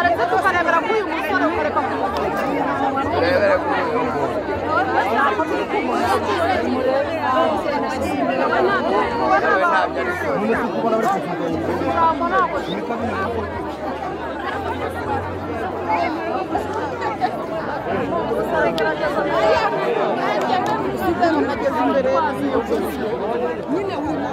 arătătul care a grabui o măsoară care face Mine uite. Mine uite.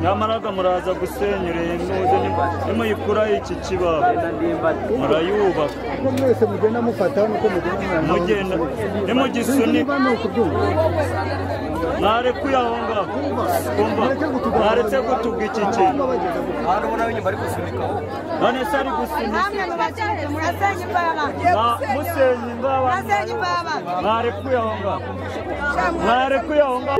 hafi nyamaraga muraza gusenyura iyi ntuze nimuyikuraho iki kibaho. Murayubaka. Mwese mugenda mufata nuko mugenda. Mugenda nimugisunika ni ukubyumva mwarekuye aho ngaho. Mwaretse gutuga iki kintu none se ari gusunika. Musenya imbaba. Mwarekuye aho ngaho. Mwarekuye aho ngaho.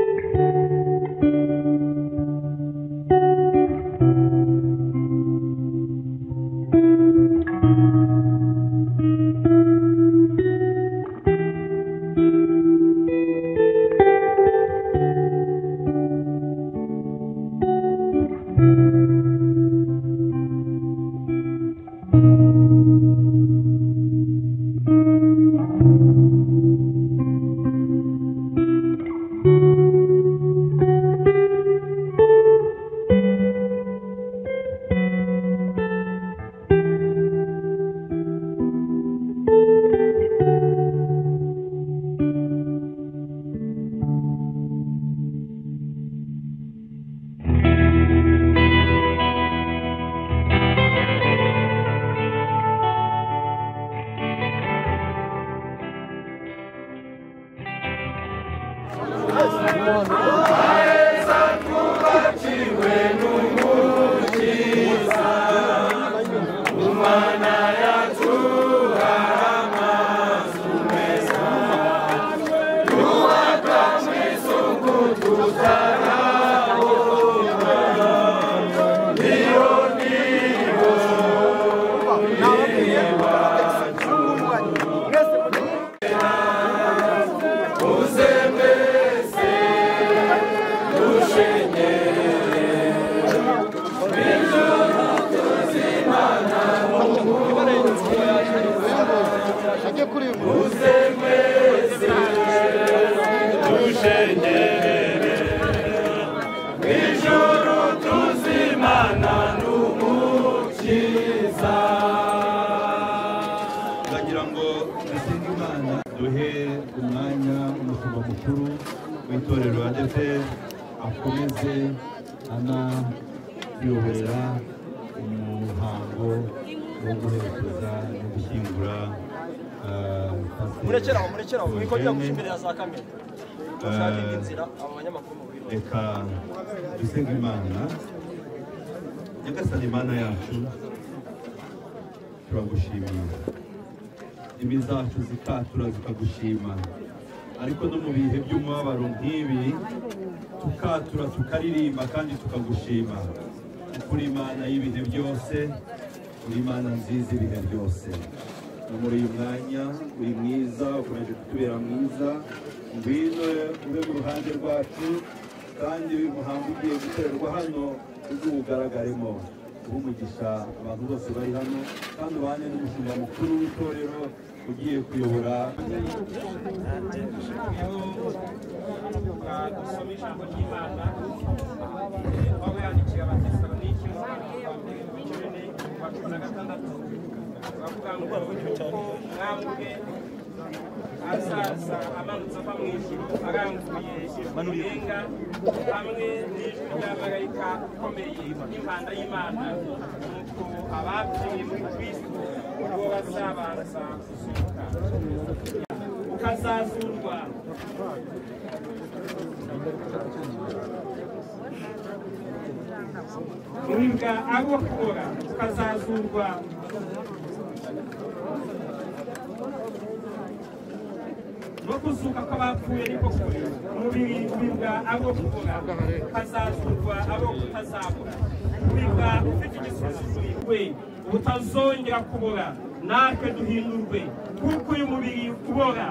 Duhe umwanya umushumba mukuru w'itorero ndetse akomeze anatuyoborera umuhango wo guherekeza no gushyingura ah, Pasiteri murekeraho murekeraho mwikongera guca Eugene. imbere ya za kamera mushake indi nzira abo banyamakuru mu biro reka dusenge imana nyagasani imana yacu turagushimira indimi zacu zikatura zikagushima ariko no mu bihe by'umubabaro nk'ibi tukatura tukaririmba kandi tukagushima. Kuko uri imana y'ibihe byose uri imana nziza ibihe byose. No muri uyu mwanya uri mwiza ukomeje kutubera mwiza. Ngwino ube mu ruhande rwacu kandi uyu muhango ugiye gukorerwa hano uzuwugaragaremo uha umugisha abantu bose bari hano kandi ubane n'umushumba mukuru w'itorero ugiye kuyobora dusoma ijambo ry'imana aho yandikiye cumi wa cumi na gatandatu bavuga ngo kuko azaza amanutse ava mu ijuru aranguye irenga hamwe n'ijwi rya marayika ukomeye n'impanda y'imana nuko abapfuye muri kristo ubwo bazabanza kuzuka ukazazurwa uribwa abo kubora ukazazurwa no kuzuka kw'abapfuye niko kuri umubiri ubibwa abo kubona ukazazurwa abo kutazabura ubibwa ufite igisuzugurwe utazongera kubora. Natwe duhindurwe kuko uyu mubiri ubora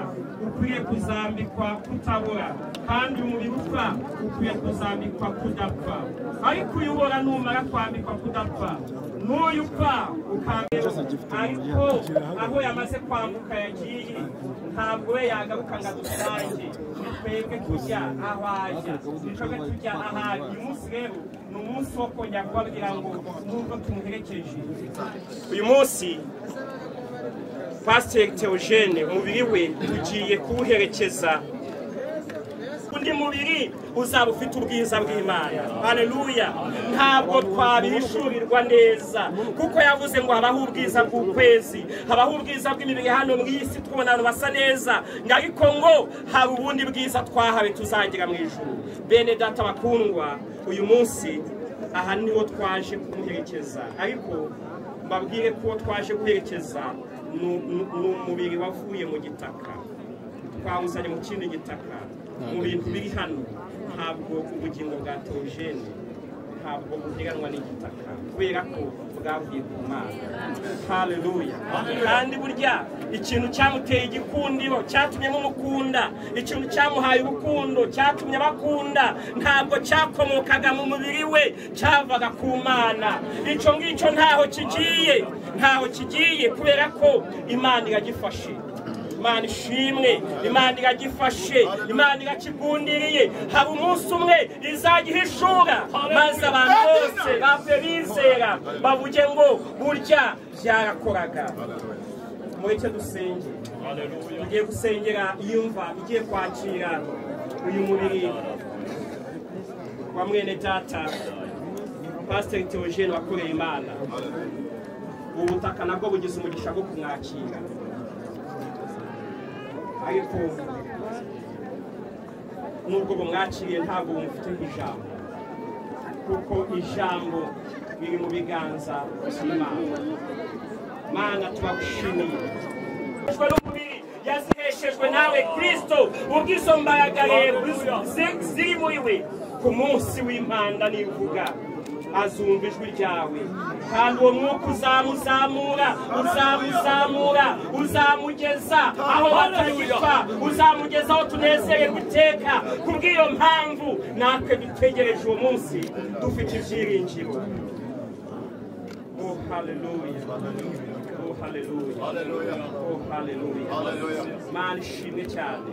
ukwiye kuzambikwa kutabora. Kandi uyu mubiri upfa ukwiye kuzambikwa kudapfa. Ariko uyu ubora numara kwambikwa kudapfa n'uyu upfa ukambera ariko aho yamaze kwambuka yagiye ntabwo we yagaruka ngo adusange ni twebwe tujya aho ajya. Ni twebwe tujya aho ajya uyu munsi rero ni umunsi wo kongera kubabwira ngo nubwo tumuherekeje. Uyu munsi pasiteri teogene umubiri we tugiye kuwuherekeza. Undi mubiri uzaba ufite ubwiza bw'imana. Haleluya ntabwo twabihishurirwa neza kuko yavuze ngo habaho ubwiza bw'ukwezi. Habaho ubwiza bw'imibiri. Hano mu isi twubona abantu basa neza ariko ngo hari ubundi bwiza twahawe tuzagira mu ijuru. Bene data bakundwa uyu munsi aha ni ho twaje kumuherekeza. Ariko mbabwire ko twaje guherekeza ni umubiri wavuye mu gitaka. Twawuzanye mu kindi gitaka. Mu bintu biri hano. Ntabwo ubugingo bwa teogene ntabwo buhiganwa n'igitaka kubera ko bwavuye ku mana. Haleluya kandi burya ikintu cyamuteye igikundiro cyatumye mumukunda ikintu cyamuhaye urukundo cyatumye bakunda ntabwo cyakomokaga mu mubiri we cyavaga ku mana. Icyo ngicyo ntaho kigiye ntaho kigiye kubera ko imana iragifashe. Imana ishimwe imana iragifashe imana irakigundiriye hari umunsi umwe izagihishura maze abantu bose bapfe bizera bavuge ngo burya byarakoraga. Mureke dusenge tugiye gusengera iyumva igiye kwakira uyu mubiri wa mwene data pasiteri teogene wakoreye imana ubu butaka nabwo bugize umugisha bwo kumwakira. Ariko nubwo bumwakiriye ntabwo bumufite ijambo kuko ijambo riri mu biganza by'imana mana. Turagushimiye n'umubiri yaziheshejwe nawe rero zi- ziri muri we. Ku munsi w'impanda nivuga. Azumva ijwi ryawe kandi uwo mwuka uzamuzamura uzamuzamura uzamugeza aho batagipfa uzamugeza aho tunezererwa iteka kubw'iyo mpamvu natwe dutegereje uwo munsi dufite ibyiringiro Oh, hallelujah. Oh, hallelujah. Oh, hallelujah. Mana ishimwe cyane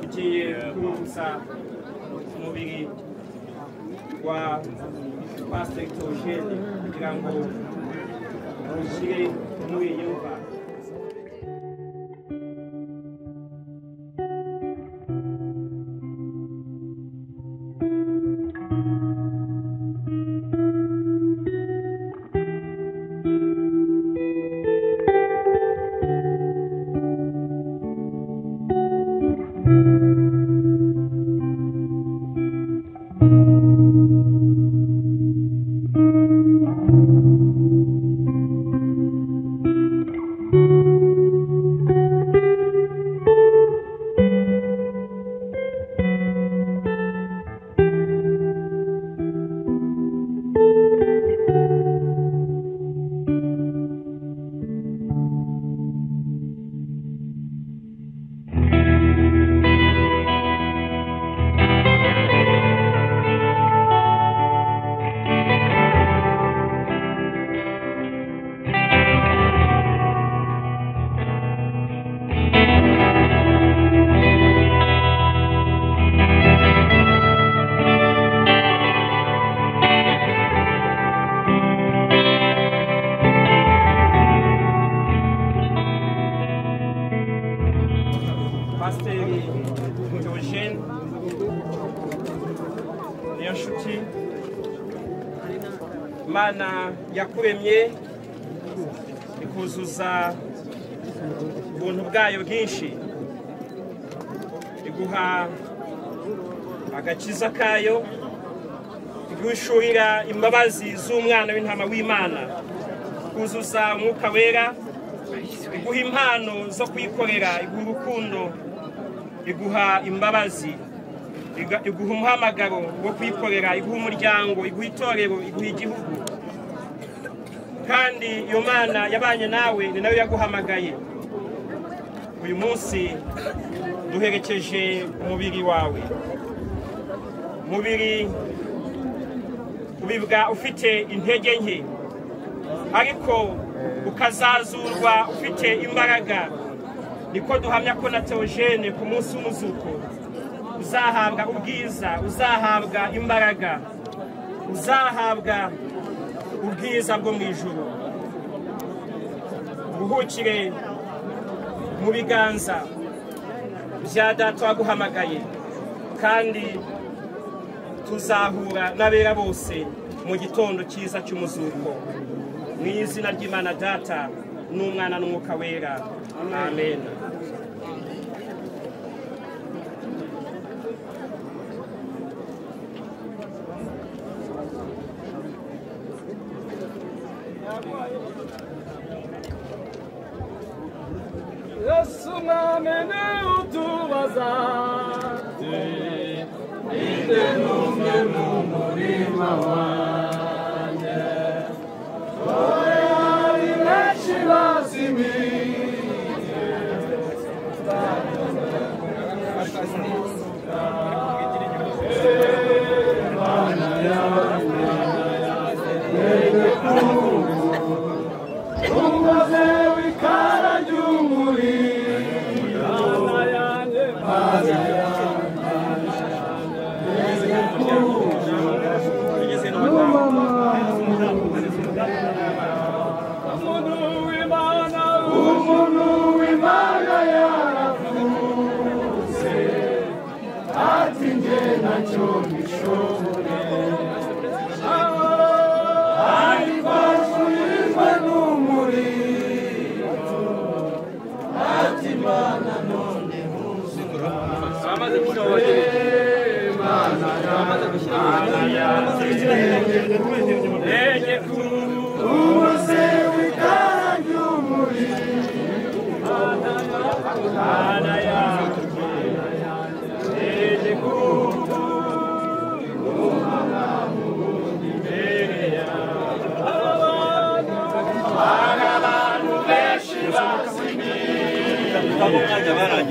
tugiye kuza umubiri wa pasiteri teogene kugira ngo ushyire muri iyi imana yakuremye ikuzuza ubuntu bwayo bwinshi. Iguha agakiza kayo iguhishurira imbabazi z'umwana w'intama w'imana. Kuzuza umwuka wera iguha impano zo kuyikorera iguha urukundo iguha imbabazi iguha umuhamagaro wo kuyikorera iguha umuryango iguha itorero iguha igihugu. Kandi iyo mana yabanye nawe ni na yo yaguhamagaye. Uyu munsi duherekeje umubiri wawe. Umubiri ubibwa ufite intege nke. Ariko ukazazurwa ufite imbaraga. Niko duhamya ko na teogene ku munsi w'umuzuko uzahabwa ubwiza uzahabwa imbaraga uzahabwa ubwiza bwo mu ijuru. Uruhukire mu biganza bya data waguhamagaye kandi tuzahura n'abera bose mu gitondo cyiza cy'umuzuko. Mu izina ry'imana data n'umwana n'umwuka wera. Amen. show.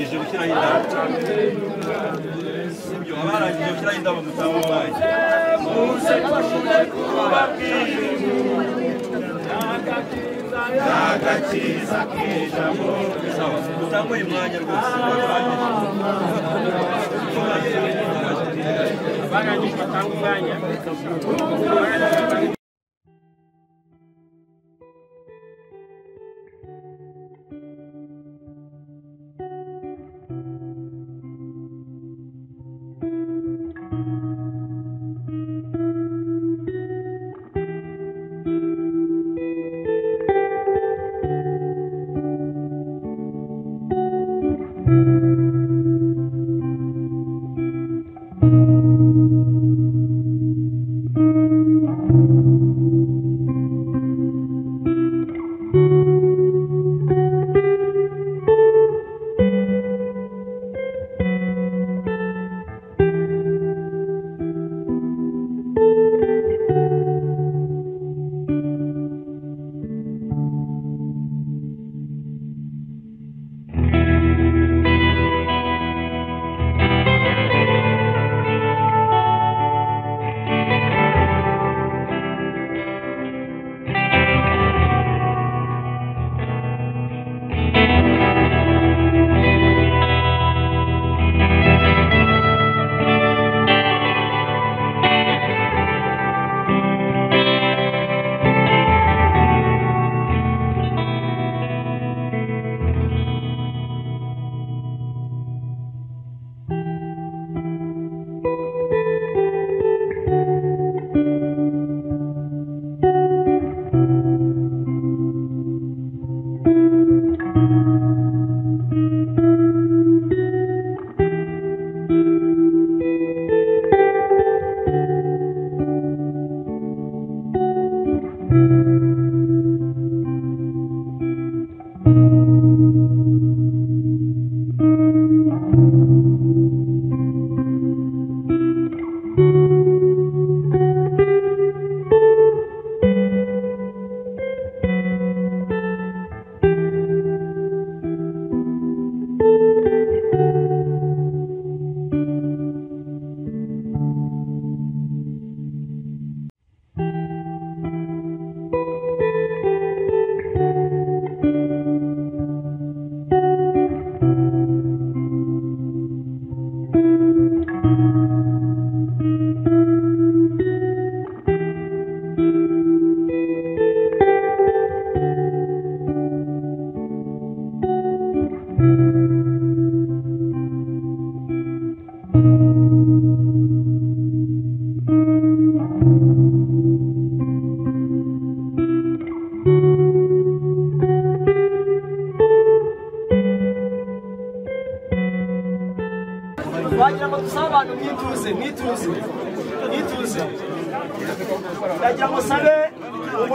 Barangije gushyiraho indabo sibyo abarangije gushyiraho indabo mutanga umwanya muze tuje kubabwira agakiza k'ijambo sawa mutanga uyu mwanya rwose barangije batanga umwanya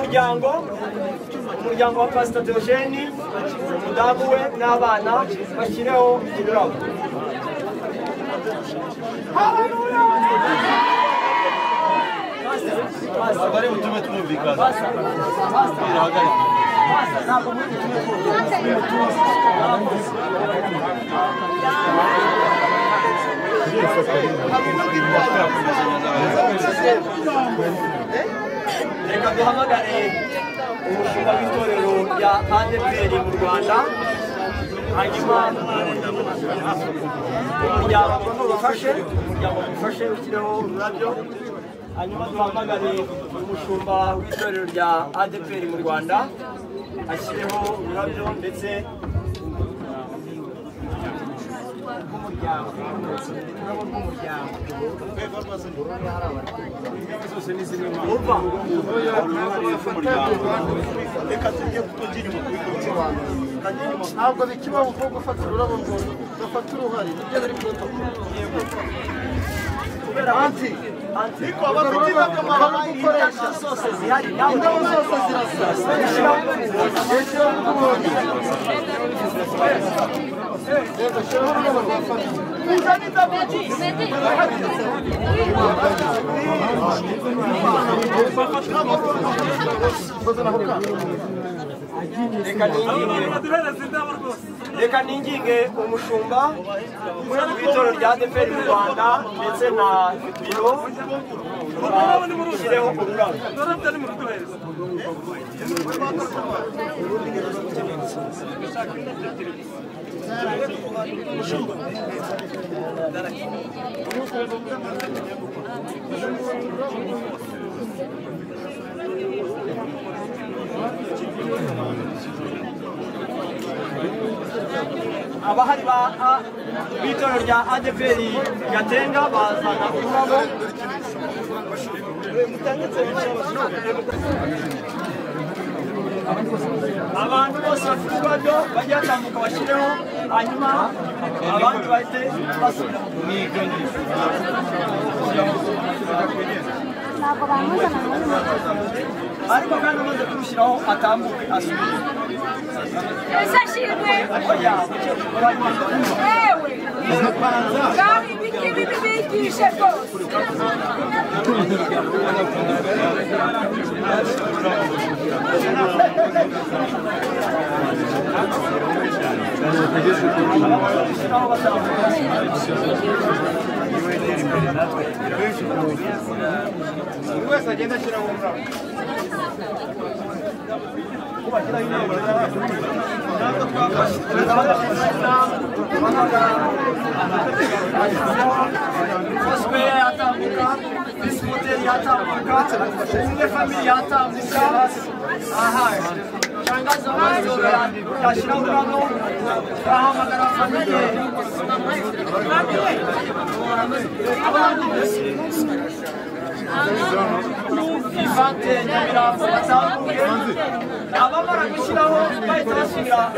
umuryango umuryango wa pasita deogeni umudamu we n'abana bashyireho ikirabo abagore utume reka duhamagare umushinga w'itorero rya adeperi mu rwanda. Hanyuma umuryango ufashe umuryango ufashe ushyireho ururabyo. Hanyuma duhamagare umushumba w'itorero rya adeperi mu rwanda ashyireho ururabyo ndetse reka tujye kutugira umukuru ntabwo bikibaho umukobwa o ururabo ngo udafata uruhare nibyo bari kudoda anti ariko abakuru gukoresha zose zihari indabo zose zirasa reka ninginge umushumba muri rw'itorero rya adeperi mu rwanda ndetse na biro tushyireho ururabo abahari ba b'itorero rya adpr gatenga bazana ururabo abantu bose bafite ururabyo bajye batambuka bashyireho hanyuma abandi bahite basubira ntabwo bamuzana muri moto ariko kandi amaze kurushyiraho atambuke asubire ese ashirwe oya yewe kandi ibiki bibi bigishe rwose Aha. Şangaz zaman zorlayan. Yaşına duran olmuyor. Ama bana bir şeyler olmayı taşıyla.